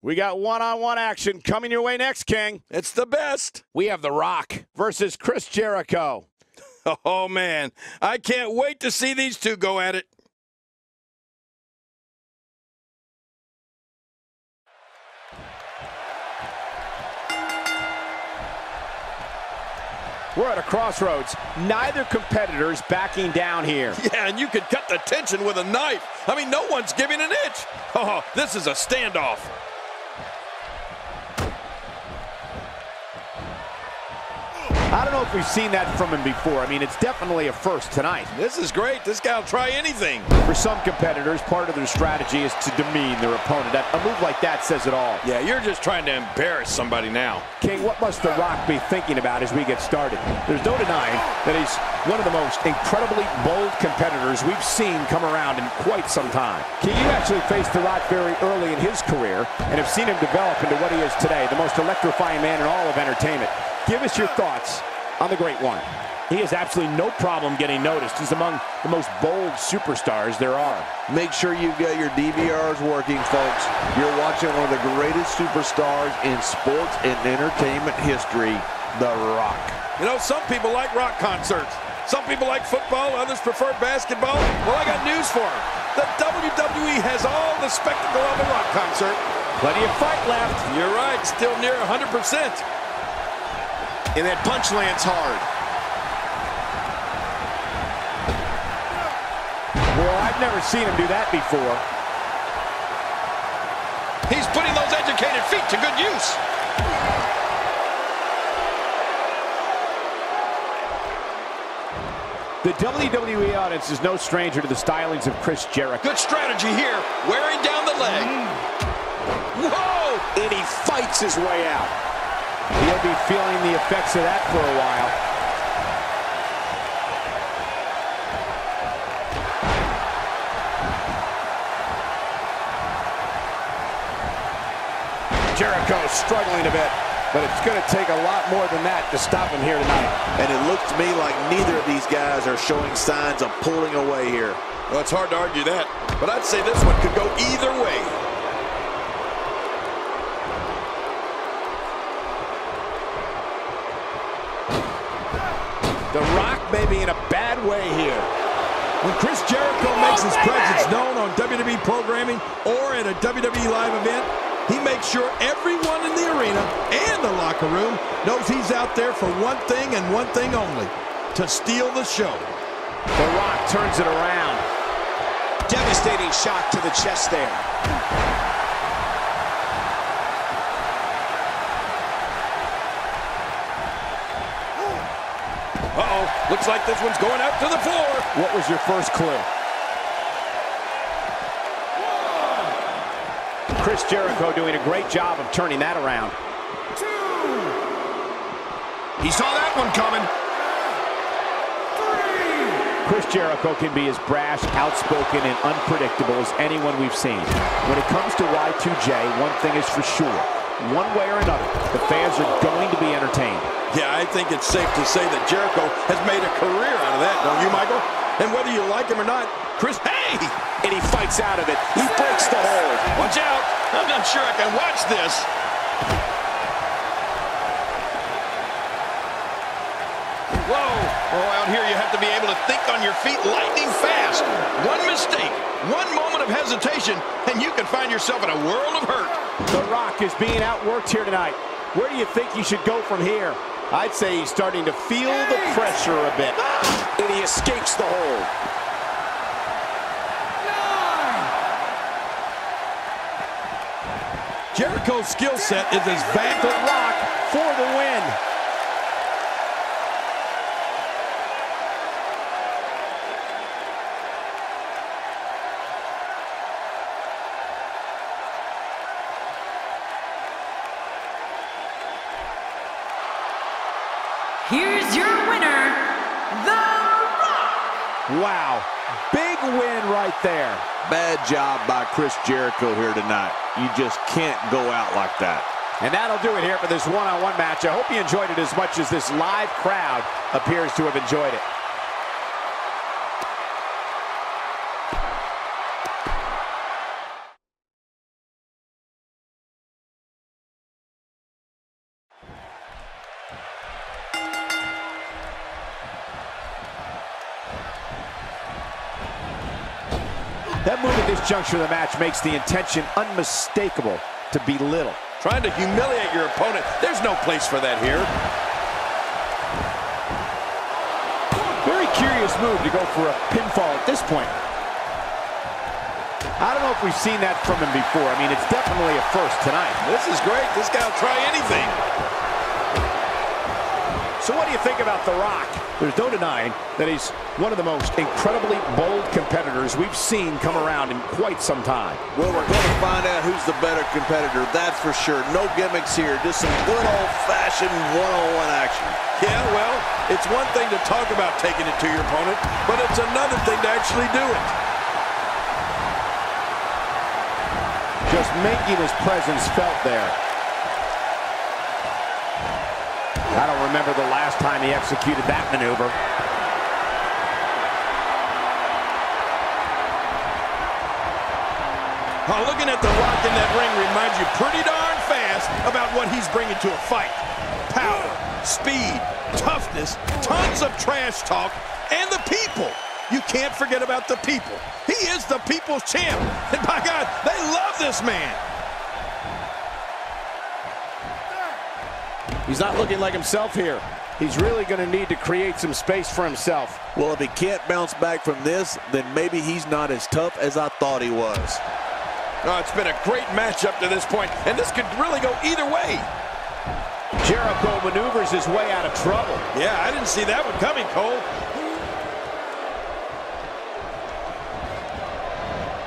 We got one-on-one action coming your way next, King. It's the best. We have The Rock versus Chris Jericho. Oh, man. I can't wait to see these two go at it. We're at a crossroads. Neither competitor's backing down here. Yeah, and you could cut the tension with a knife. I mean, no one's giving an inch. Oh, this is a standoff. I don't know if we've seen that from him before. I mean, it's definitely a first tonight. This is great. This guy will try anything. For some competitors, part of their strategy is to demean their opponent. A move like that says it all. Yeah, you're just trying to embarrass somebody now. King, what must The Rock be thinking about as we get started? There's no denying that he's one of the most incredibly bold competitors we've seen come around in quite some time. King, you actually faced The Rock very early in his career and have seen him develop into what he is today, the most electrifying man in all of entertainment. Give us your thoughts on the Great One. He has absolutely no problem getting noticed. He's among the most bold superstars there are. Make sure you've got your DVRs working, folks. You're watching one of the greatest superstars in sports and entertainment history, The Rock. You know, some people like rock concerts. Some people like football, others prefer basketball. Well, I got news for them. The WWE has all the spectacle of a rock concert. Plenty of fight left. You're right, still near 100%. And that punch lands hard. Well, I've never seen him do that before. He's putting those educated feet to good use. The WWE audience is no stranger to the stylings of Chris Jericho. Good strategy here, wearing down the leg. Mm-hmm. Whoa! And he fights his way out. He'll be feeling the effects of that for a while. Jericho struggling a bit, but it's going to take a lot more than that to stop him here tonight. And it looks to me like neither of these guys are showing signs of pulling away here. Well, it's hard to argue that, but I'd say this one could go either way. The Rock may be in bad way here. When Chris Jericho makes his presence known on WWE programming or at a WWE live event, he makes sure everyone in the arena and the locker room knows he's out there for one thing and one thing only, to steal the show. The Rock turns it around. Devastating shot to the chest there. Looks like this one's going out to the floor. What was your first clue? Chris Jericho doing a great job of turning that around. He saw that one coming. Chris Jericho can be as brash, outspoken, and unpredictable as anyone we've seen. When it comes to Y2J, one thing is for sure. One way or another, the fans are going to be entertained. Yeah, I think it's safe to say that Jericho has made a career out of that, don't you, Michael? And whether you like him or not, Chris, hey! And he fights out of it. He breaks the hold. Watch out! I'm not sure I can watch this. Whoa! Oh, out here you have to be able to think on your feet lightning fast. One mistake, one moment of hesitation, and you can find yourself in a world of hurt. The Rock is being outworked here tonight. Where do you think he should go from here? I'd say he's starting to feel the pressure a bit. Ah! And he escapes the hold. Jericho's skill set is as vast. The Rock for the win. Wow, big win right there. Bad job by Chris Jericho here tonight. You just can't go out like that. And that'll do it here for this one-on-one -on -one match. I hope you enjoyed it as much as this live crowd appears to have enjoyed it. That move at this juncture of the match makes the intention unmistakable to belittle. Trying to humiliate your opponent. There's no place for that here. Very curious move to go for a pinfall at this point. I don't know if we've seen that from him before. I mean, it's definitely a first tonight. This is great. This guy will try anything. Think about The Rock? There's no denying that he's one of the most incredibly bold competitors we've seen come around in quite some time. Well, we're going to find out who's the better competitor, that's for sure. No gimmicks here, just some good old-fashioned one-on-one action. Yeah, well, it's one thing to talk about taking it to your opponent, but it's another thing to actually do it. Just making his presence felt there. I don't remember the last time he executed that maneuver. Oh, looking at The Rock in that ring reminds you pretty darn fast about what he's bringing to a fight. Power, speed, toughness, tons of trash talk, and the people. You can't forget about the people. He is the people's champ. And by God, they love this man. He's not looking like himself here. He's really going to need to create some space for himself. Well, if he can't bounce back from this, then maybe he's not as tough as I thought he was. Oh, it's been a great matchup to this point, and this could really go either way. Jericho maneuvers his way out of trouble. Yeah, I didn't see that one coming, Cole.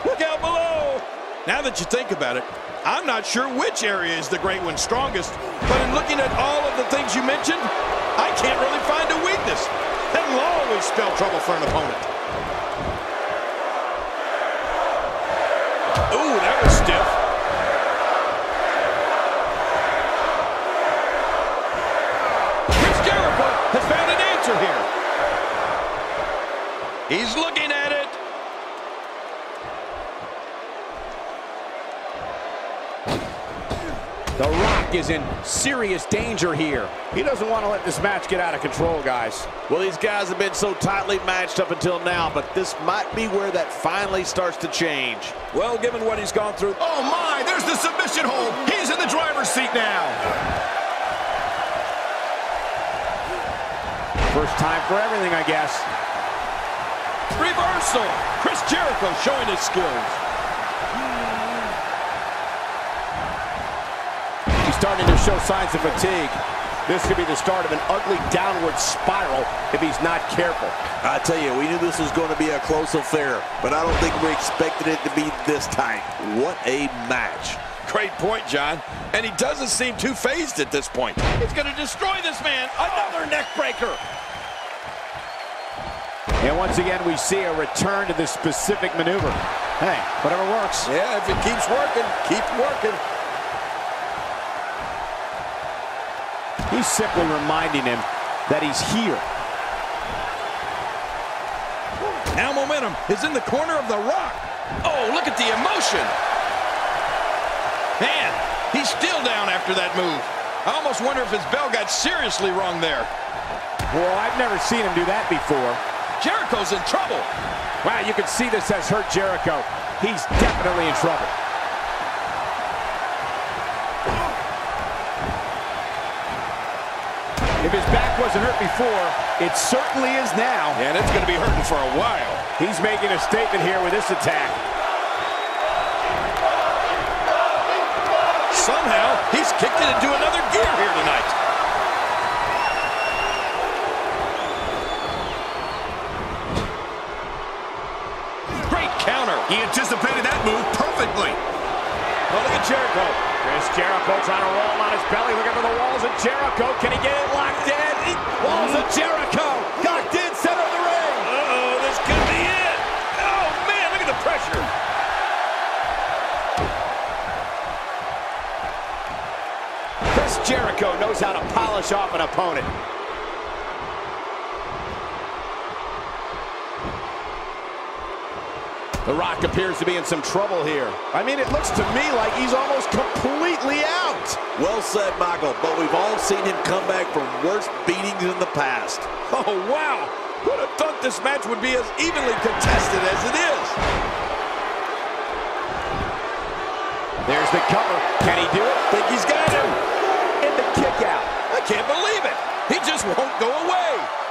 Look out below. Now that you think about it, I'm not sure which area is the Great One's strongest, but in looking at all of the things you mentioned, I can't really find a weakness. That will always spell trouble for an opponent. Ooh, that was stiff. Chris Jericho has found an answer here. He's looking at it. The Rock is in serious danger here. He doesn't want to let this match get out of control, guys. Well, these guys have been so tightly matched up until now, but this might be where that finally starts to change. Well, given what he's gone through. Oh, my, there's the submission hold. He's in the driver's seat now. First time for everything, I guess. Reversal. Chris Jericho showing his skills. Starting to show signs of fatigue. This could be the start of an ugly downward spiral if he's not careful. I tell you, we knew this was going to be a close affair, but I don't think we expected it to be this tight. What a match. Great point, John. And he doesn't seem too fazed at this point. It's going to destroy this man. Another neck breaker. And once again, we see a return to this specific maneuver. Hey, whatever works. Yeah, if it keeps working, keep working. He's simply reminding him that he's here. Now momentum is in the corner of The Rock. Oh, look at the emotion. Man, he's still down after that move. I almost wonder if his bell got seriously wrong there. Well, I've never seen him do that before. Jericho's in trouble. Wow, you can see this has hurt Jericho. He's definitely in trouble. Wasn't hurt before, it certainly is now. And it's going to be hurting for a while. He's making a statement here with this attack. Somehow, he's kicked it into another gear here tonight. Great counter. He anticipated that move perfectly. Oh, look at Jericho. Chris Jericho trying to roll on his belly. Looking for the walls of Jericho. Can he get it locked in? Walls of Jericho. Locked in center of the ring. Uh-oh, this could be it. Oh, man, look at the pressure. Chris Jericho knows how to polish off an opponent. The Rock appears to be in some trouble here. I mean, it looks to me like he's almost completely out. Well said, Michael, but we've all seen him come back from worse beatings in the past. Oh, wow. Would have thought this match would be as evenly contested as it is. There's the cover. Can he do it? Think he's got him. And the kick out. I can't believe it. He just won't go away.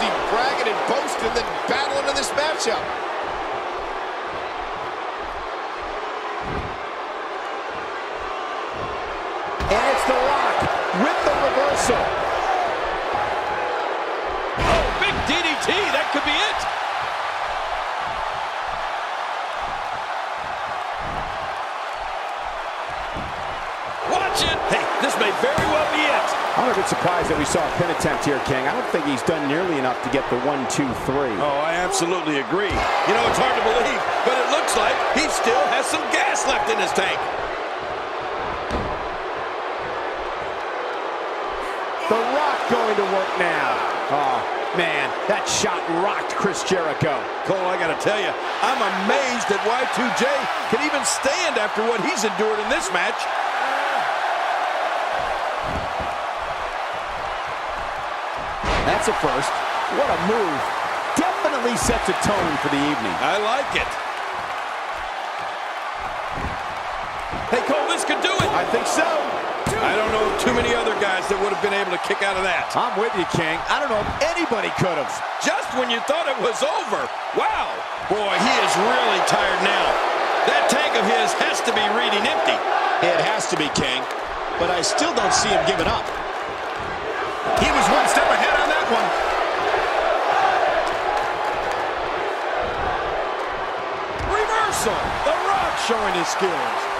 Too bragging and boasting than battling in this matchup. And it's The Rock with the reversal. That we saw a pin attempt here, King. I don't think he's done nearly enough to get the one, two, three. Oh, I absolutely agree. You know, it's hard to believe, but it looks like he still has some gas left in his tank. The Rock going to work now. Oh, man, that shot rocked Chris Jericho. Cole, I got to tell you, I'm amazed that Y2J can even stand after what he's endured in this match. That's a first. What a move. Definitely sets a tone for the evening. I like it. Hey, Cole, this could do it. I think so. I don't know too many other guys that would have been able to kick out of that. I'm with you, King. I don't know if anybody could have. Just when you thought it was over. Wow. Boy, he is really tired now. That tank of his has to be reading empty. It has to be, King. But I still don't see him giving up. He was one step ahead one. Reversal. The Rock showing his skills.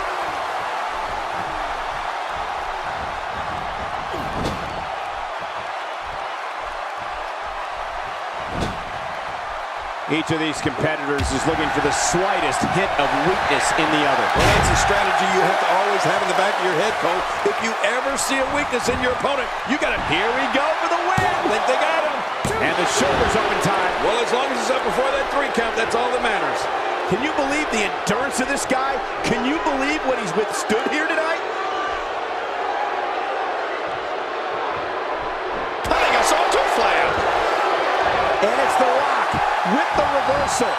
Each of these competitors is looking for the slightest hint of weakness in the other. Well, that's a strategy you have to always have in the back of your head, Cole. If you ever see a weakness in your opponent, you got to, here we go Think they got him. And the shoulders up in time. Well, as long as it's up before that three count, that's all that matters. Can you believe the endurance of this guy? Can you believe what he's withstood here tonight? Think I saw two fly. And it's The Rock with the reversal.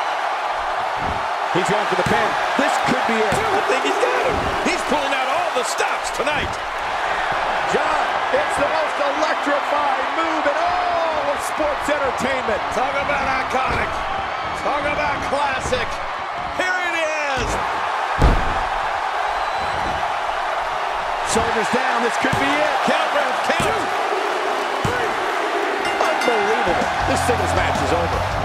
He's going for the pin. This could be it. I think he's got him. He's pulling out all the stops tonight. It's the most electrifying move in all of sports entertainment. Talk about iconic. Talk about classic. Here it is. Shoulders down. This could be it. Count, Ralph, count. Unbelievable. This singles match is over.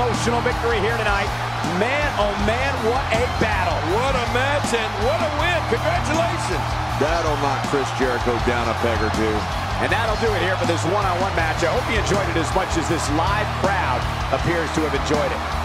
Emotional victory here tonight. Man, oh man, what a battle. What a match and what a win. Congratulations. That'll knock Chris Jericho down a peg or two. And that'll do it here for this one-on-one match. I hope you enjoyed it as much as this live crowd appears to have enjoyed it.